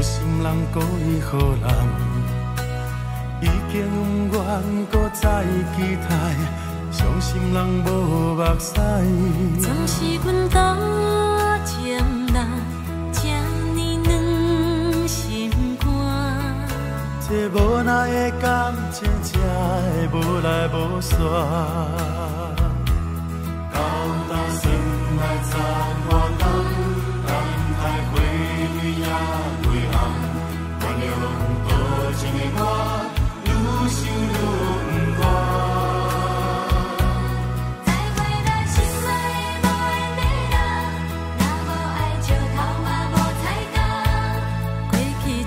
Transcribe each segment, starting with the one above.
有心人故意予人，已经愿搁再期待，伤心人无目屎。总是阮多情人，这呢软心肝。这无奈的感情，才会无来无散。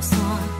头落